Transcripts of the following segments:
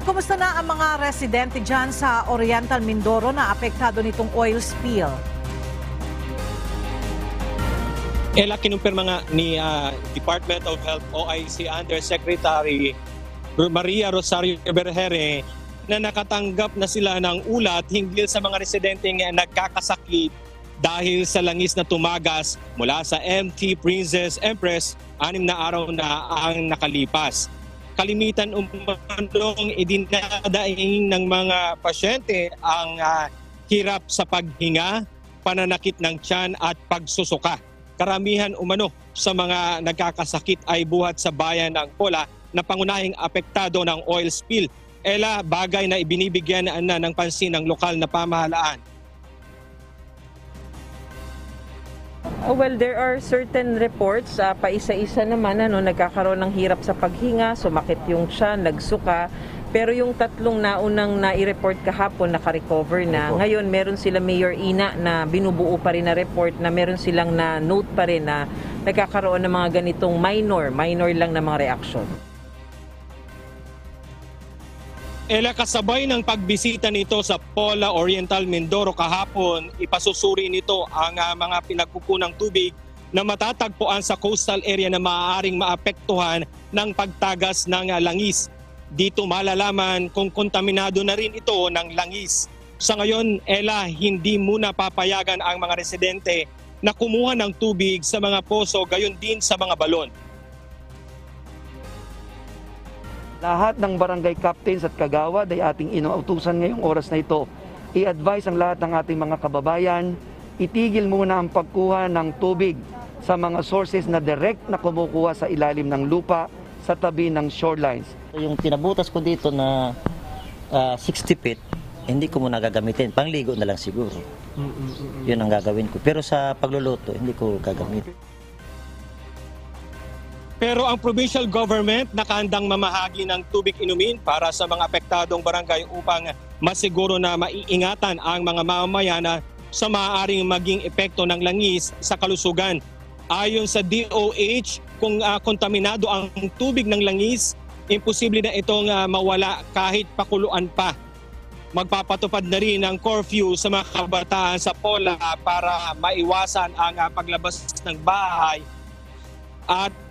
Kumusta na ang mga residente dyan sa Oriental Mindoro na apektado nitong oil spill? Ela kinumpirma nga ni ah, Department of Health OIC Undersecretary Maria Rosario Berhere na nakatanggap na sila ng ulat hinggil sa mga residenteng nagkakasakit dahil sa langis na tumagas mula sa MT Princess Empress anim na araw na ang nakalipas. Kalimitan umanong idinadaing ng mga pasyente ang ah, hirap sa paghinga, pananakit ng tiyan at pagsusuka karamihan umano sa mga nagkakasakit ay buhat sa bayan ng Pola na pangunahing apektado ng oil spill. Ela, bagay na ibinibigyan na ng pansin ng lokal na pamahalaan. Oh, well, there are certain reports, ah, paisa-isa naman, ano, nagkakaroon ng hirap sa paghinga, sumakit yung siya, nagsuka. Pero yung tatlong naunang nai-report kahapon, naka-recover na. Ngayon, meron sila Mayor Ina na binubuo pa rin na report na meron silang na note pa rin na nagkakaroon ng mga ganitong minor, minor lang na mga reaction. Ela, kasabay ng pagbisita nito sa Pola Oriental Mindoro kahapon, ipasusuri nito ang ah, mga pinagkukunang tubig na matatagpuan sa coastal area na maaaring maapektuhan ng pagtagas ng ah, langis. Dito malalaman kung kontaminado na rin ito ng langis. Sa ngayon, Ela, hindi muna papayagan ang mga residente na kumuha ng tubig sa mga poso gayon din sa mga balon. Lahat ng barangay captains at kagawad ay ating inuutusan ngayong oras na ito. I-advise ang lahat ng ating mga kababayan, itigil muna ang pagkuha ng tubig sa mga sources na direct na kumukuha sa ilalim ng lupa sa tabi ng shorelines. Yung pinabutas ko dito na ah, 60 feet, hindi ko muna gagamitin. Pangligo na lang siguro. Yun ang gagawin ko. Pero sa pagluluto, hindi ko gagamitin. Pero ang provincial government nakahandang mamahagi ng tubig inumin para sa mga apektadong barangay upang masiguro na maiingatan ang mga mamamayan sa maaaring maging epekto ng langis sa kalusugan. Ayon sa DOH, kung ah, kontaminado ang tubig ng langis, imposible na itong ah, mawala kahit pakuluan pa. Magpapatupad na rin ng curfew sa mga kabataan sa Pola para maiwasan ang ah, paglabas ng bahay at uh,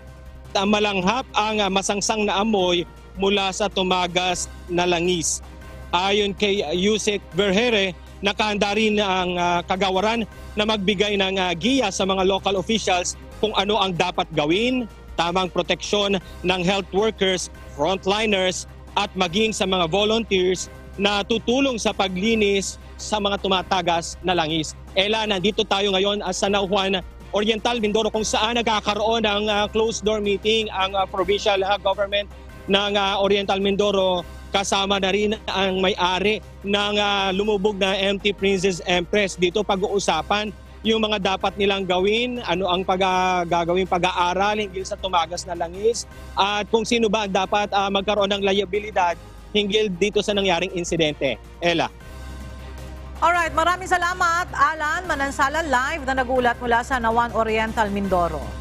malanghap ang masangsang na amoy mula sa tumagas na langis. Ayon kay Yusek Verhere, nakahanda rin ang uh, kagawaran na magbigay ng uh, giya sa mga local officials kung ano ang dapat gawin, tamang proteksyon ng health workers, frontliners at maging sa mga volunteers na tutulong sa paglinis sa mga tumatagas na langis. Ela, nandito tayo ngayon uh, sa Nauhan Oriental Mindoro kung saan nagkakaroon ng uh, closed door meeting ang uh, provincial uh, government ng uh, Oriental Mindoro kasama na rin ang may-ari ng uh, lumubog na MT Princess Empress. Dito pag-uusapan yung mga dapat nilang gawin, ano ang pag, uh, gagawin pag-aaral hinggil sa tumagas na langis at kung sino ba ang dapat uh, magkaroon ng liabilidad hinggil dito sa nangyaring insidente. Ella. Alright, maraming salamat Alan Manansalan Live na nagulat mula sa Nawan Oriental Mindoro.